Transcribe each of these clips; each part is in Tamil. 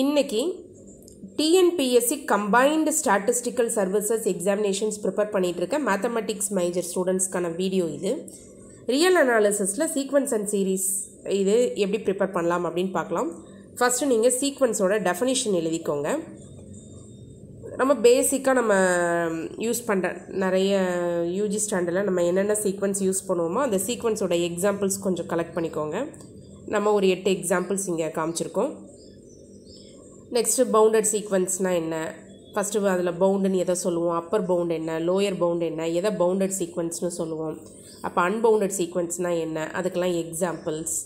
இன்னைக்கு TNPSC combined statistical services examinations prepare பண்ணிகிட்ருக்க இருக்க மேத்தமெட்டிக்ஸ் மேஜர் ஸ்டூடெண்ட்ஸ்க்கான வீடியோ இது. ரியல் அனாலிசிஸில் சீக்வன்ஸ் அண்ட் சீரீஸ் இது எப்படி ப்ரிப்பேர் பண்ணலாம் அப்படின்னு பார்க்கலாம். ஃபஸ்ட்டு நீங்கள் சீக்வன்ஸோட டெஃபனிஷன் எழுதிக்கோங்க. நம்ம பேசிக்காக நம்ம யூஸ் பண்ணுற நிறைய யூஜி ஸ்டாண்டர்டில் நம்ம என்னென்ன சீக்வன்ஸ் யூஸ் பண்ணுவோமோ அந்த சீக்வன்ஸோட எக்ஸாம்பிள்ஸ் கொஞ்சம் கலெக்ட் பண்ணிக்கோங்க. நம்ம ஒரு எட்டு எக்ஸாம்பிள்ஸ் இங்கே காமிச்சிருக்கோம். நெக்ஸ்ட்டு பவுண்டட் சீக்வன்ஸ்னால் என்ன? ஃபஸ்ட்டு அதில் பவுண்டுன்னு எதை சொல்லுவோம்? அப்பர் பவுண்ட் என்ன? லோயர் பவுண்ட் என்ன? எதை பவுண்டட் சீக்வன்ஸ்னு சொல்லுவோம்? அப்போ அன்பவுண்டட் சீக்வன்ஸ்னால் என்ன? அதுக்கெல்லாம் எக்ஸாம்பிள்ஸ்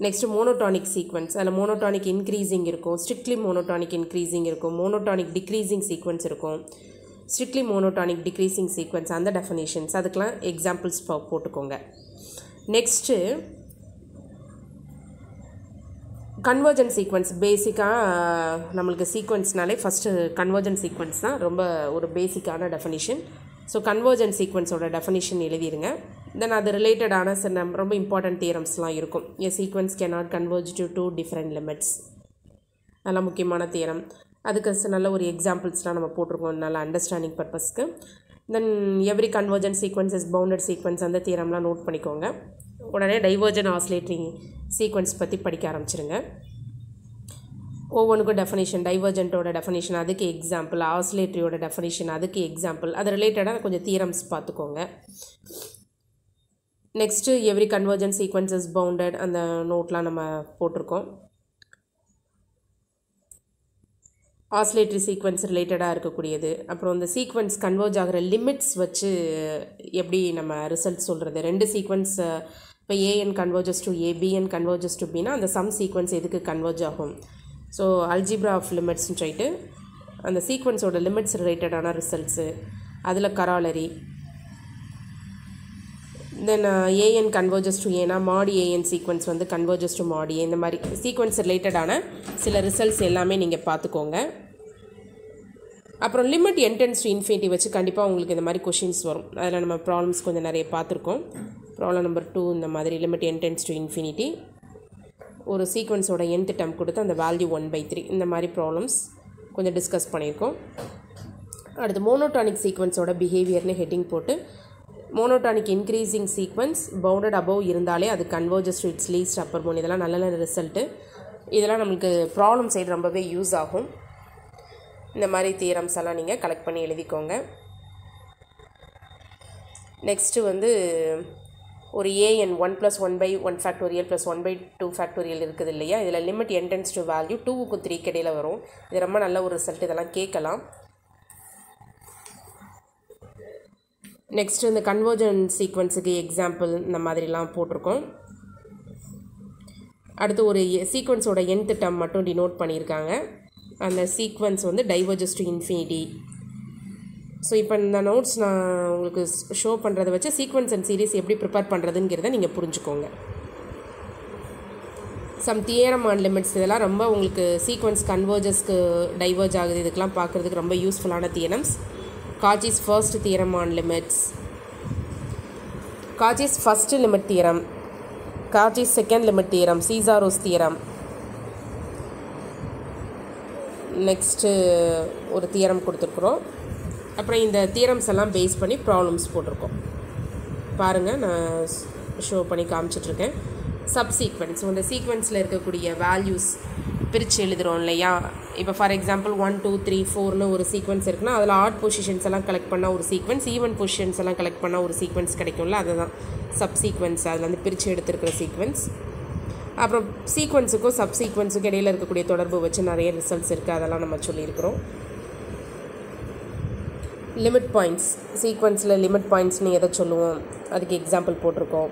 நெக்ஸ்ட்டு மோனோடானிக் சீக்வன்ஸ் அதில் மோனோடானிக் இன்க்ரீசிங் இருக்கும். ஸ்ட்ரிக்ட்லி மோனோடானிக் இன்க்ரீஸிங் இருக்கும். மோனோடானிக் டிக்ரீஸிங் சீக்வன்ஸ் இருக்கும். ஸ்ட்ரிக்ட்லி மோனோடானிக் டிக்ரீஸிங் சீக்வன்ஸ் அந்த டெஃபனேஷன்ஸ் அதுக்கெலாம் எக்ஸாம்பிள்ஸ் போட்டுக்கோங்க. நெக்ஸ்ட்டு கன்வர்ஜன் சீக்வன்ஸ் பேசிக்காக நம்மளுக்கு சீக்வன்ஸ்னாலே ஃபஸ்ட்டு கன்வர்ஜன் சீக்வன்ஸ் தான் ரொம்ப ஒரு பேசிக்கான டெஃபனிஷன் ஸோ கன்வர்ஜன் சீக்வன்ஸோட டெஃபனிஷன் எழுதிருங்க. தென் அது ரிலேட்டடான சில ரொம்ப இம்பார்ட்டன்ட் தியரம்ஸ்லாம் இருக்கும். A sequence can not converge to two different limits நல்லா முக்கியமான தியரம் அதுக்கு ச- நல்ல ஒரு எக்ஸாம்பிள்ஸ்லாம் நம்ம போட்டிருக்கோம். நல்ல அண்டர்ஸ்டாண்டிங் பர்பஸ்க்கு then every convergent sequence is bounded sequence அந்த தியரம்லாம் நோட் பண்ணிக்கோங்க. உடனே டைவர்ஜன் ஆஸ்லேட்ரிங் சீக்வன்ஸ் பற்றி படிக்க ஆரம்பிச்சிருங்க. ஒவ்வொன்றுக்கும் டெஃபனேஷன் டைவர்ஜென்ட்டோட டெஃபனேஷன் அதுக்கு எக்ஸாம்பிள் ஆஸ்லேட்ரியோட டெஃபனேஷன் அதுக்கு எக்ஸாம்பிள் அது ரிலேட்டடாக கொஞ்சம் தீரம்ஸ் பார்த்துக்கோங்க. Next every convergent sequence is bounded அந்த நோட்லாம் நம்ம போட்டிருக்கோம். ஆஸ்லேட்ரி சீக்வன்ஸ் ரிலேட்டடாக இருக்கக்கூடியது. அப்புறம் இந்த சீக்வன்ஸ் கன்வர்ஜ் ஆகிற லிமிட்ஸ் வச்சு எப்படி நம்ம ரிசல்ட் சொல்கிறது ரெண்டு சீக்வன்ஸ் இப்போ a n converges to a b n converges to பின்னா அந்த சம் சீக்வன்ஸ் எதுக்கு கன்வர்ஜ் ஆகும்? ஸோ அல்ஜிப்ரா ஆஃப் லிமிட்ஸ்னு சொல்லிட்டு அந்த சீக்வன்ஸோட லிமிட்ஸ் ரிலேட்டடான ரிசல்ட்ஸு அதில் corollary then a n converges to ஏனா மாடி ஏஎன் சீக்வன்ஸ் வந்து கன்வர்ஜஸ் டு மாடி இந்த மாதிரி சீக்வன்ஸ் ரிலேட்டடான சில ரிசல்ட்ஸ் எல்லாமே நீங்கள் பார்த்துக்கோங்க அப்புறம் லிமிட் என்டென்ஸ் டு இன்ஃபினிட்டி வச்சு கண்டிப்பாக உங்களுக்கு இந்த மாதிரி கொஷின்ஸ் வரும். அதில் நம்ம ப்ராப்ளம்ஸ் கொஞ்சம் நிறைய பார்த்துருக்கோம் ப்ராப்ளம் நம்பர் டூ இந்த மாதிரி லிமிட் என்டென்ஸ் டு இன்ஃபினிட்டி ஒரு சீக்வன்ஸோட என்த் டம் கொடுத்து அந்த வேல்யூ ஒன் பை த்ரீ இந்த மாதிரி ப்ராப்ளம்ஸ் கொஞ்சம் டிஸ்கஸ் பண்ணியிருக்கோம். அடுத்து மோனோடானிக் சீக்வன்ஸோட பிஹேவியர்னு ஹெட்டிங் போட்டு monotonic increasing sequence bounded above இருந்தாலே அது converges to its least upper மோன் இதெல்லாம் நல்ல நல்ல ரிசல்ட்டு இதெல்லாம் நம்மளுக்கு ப்ராப்ளம் சைடு ரொம்பவே யூஸ் ஆகும். இந்த மாதிரி தியரம்ஸ் எல்லாம் நீங்கள் கலெக்ட் பண்ணி எழுதிக்கோங்க. நெக்ஸ்ட்டு வந்து ஒரு a n one plus one by one factorial plus one by two factorial இருக்குது இல்லையா? இதில் லிமிட் என்டென்ஸ் டு வேல்யூ டூவுக்கும் த்ரீ இடையில வரும். இது ரொம்ப நல்ல ஒரு ரிசல்ட் இதெல்லாம் கேட்கலாம். நெக்ஸ்ட் இந்த கன்வர்ஜன் சீக்வன்ஸுக்கு எக்ஸாம்பிள் இந்த மாதிரிலாம் போட்டிருக்கோம். அடுத்து ஒரு சீக்வன்ஸோட என்த் டம் மட்டும் டினோட் பண்ணியிருக்காங்க. அந்த சீக்வன்ஸ் வந்து டைவர்ஜஸ் டு இன்ஃபினிட்டி ஸோ இப்போ இந்த நோட்ஸ் நான் உங்களுக்கு ஷோ பண்ணுறதை வச்சு சீக்வன்ஸ் அண்ட் சீரீஸ் எப்படி ப்ரிப்பேர் பண்ணுறதுங்கிறத நீங்கள் புரிஞ்சுக்கோங்க. சம் தியரம் ஆன் லிமிட்ஸ் இதெல்லாம் ரொம்ப உங்களுக்கு சீக்வன்ஸ் கன்வர்ஜஸ்க்கு டைவர்ஜ் ஆகுது. இதுக்கெல்லாம் பார்க்குறதுக்கு ரொம்ப யூஸ்ஃபுல்லான theorems Cauchy's first theorem on limits Cauchy's first limit theorem Cauchy's second limit theorem Cesaro's theorem next ஒரு தியரம் கொடுத்துருக்குறோம். அப்புறம் இந்த தியரம்ஸ் எல்லாம் பேஸ் பண்ணி ப்ராப்ளம்ஸ் போட்டிருக்கோம். பாருங்கள் நான் ஷோ பண்ணி காமிச்சிட்ருக்கேன் சப் சீக்வன்ஸ் இந்த சீக்வன்ஸில் இருக்கக்கூடிய வேல்யூஸ் பிரித்து எழுதுகிறோம் இல்லையா? இப்போ for example one two three ஃபோர்னு ஒரு சீக்வன்ஸ் இருக்குன்னா அதில் ஆட் பொசிஷன்ஸ் எல்லாம் கலெக்ட் பண்ணால் ஒரு சீக்வன்ஸ் ஈவன் பொசிஷன்ஸ் எல்லாம் கலெக்ட் பண்ணால் ஒரு சீக்வன்ஸ் கிடைக்கும்ல அதுதான். சப் சீக்வன்ஸ் அதில் வந்து பிரித்து எடுத்துருக்கிற சீக்வன்ஸ் அப்புறம் சீக்வன்ஸுக்கும் சப் சீக்வன்ஸுக்கும் இடையில இருக்கக்கூடிய தொடர்பு வச்சு நிறைய ரிசல்ட்ஸ் இருக்குது அதெல்லாம் நம்ம சொல்லியிருக்கிறோம். லிமிட் பாயிண்ட்ஸ் சீக்வன்ஸில் லிமிட் பாயிண்ட்ஸ்னு எதை சொல்லுவோம்? அதுக்கு எக்ஸாம்பிள் போட்டிருக்கோம்.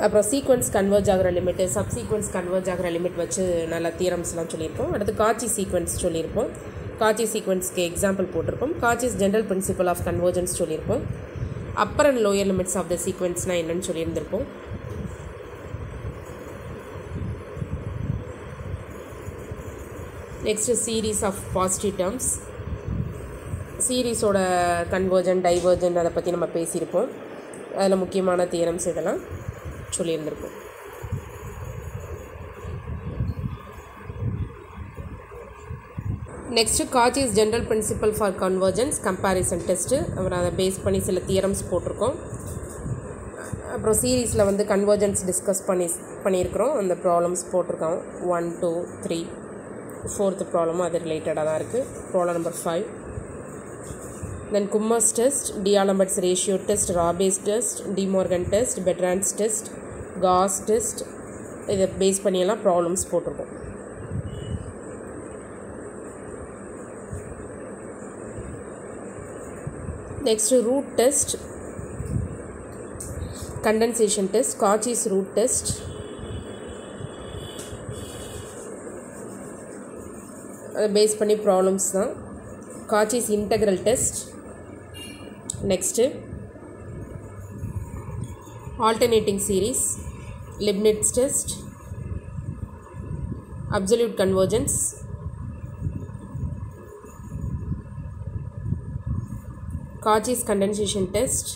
அப்புறம் சீக்வன்ஸ் கன்வர்ஜ் ஆகிற லிமிட்டு சப் சீக்வன்ஸ் கன்வர்ஜ் ஆகிற லிமிட் வச்சு நல்ல தியரம்ஸ்லாம் சொல்லியிருப்போம். அடுத்து காட்சி சீக்வன்ஸ் சொல்லியிருப்போம். காட்சி சீக்வன்ஸ்க்கு எக்ஸாம்பிள் போட்டிருப்போம். Cauchy's general principle of convergence சொல்லியிருப்போம். Upper and lower limits of the சீக்வன்ஸ்னால் என்னென்னு சொல்லியிருந்திருப்போம். Next series of positive terms சீரீஸோட convergence divergence அதை பற்றி நம்ம பேசியிருப்போம். அதில் முக்கியமான தியரம்ஸ் இதெல்லாம் சொல்லியிருந்திருக்கோம் next Cauchy's general principle for convergence comparison test அப்புறம் அதை பேஸ் பண்ணி சில தியரம்ஸ் போட்டிருக்கோம். அப்புறம் சீரீஸில் வந்து கன்வர்ஜன்ஸ் டிஸ்கஸ் பண்ணி பண்ணியிருக்கிறோம். அந்த ப்ராப்ளம்ஸ் போட்டிருக்கோம் ஒன் டூ த்ரீ ஃபோர்த்து ப்ராப்ளமும் அது ரிலேட்டடாக தான் இருக்குது problem number five then Kummer's test D'Alembert's ratio test Raabe's test De Morgan test Bertrand's test Gauss test இதை பேஸ் பண்ணியெல்லாம் ப்ராப்ளம்ஸ் போட்டிருக்கோம். Next root test condensation test Cauchy's root test அதை பேஸ் பண்ணி ப்ராப்ளம்ஸ் தான். Cauchy's integral test next alternating series Leibniz test absolute convergence Cauchy's condensation test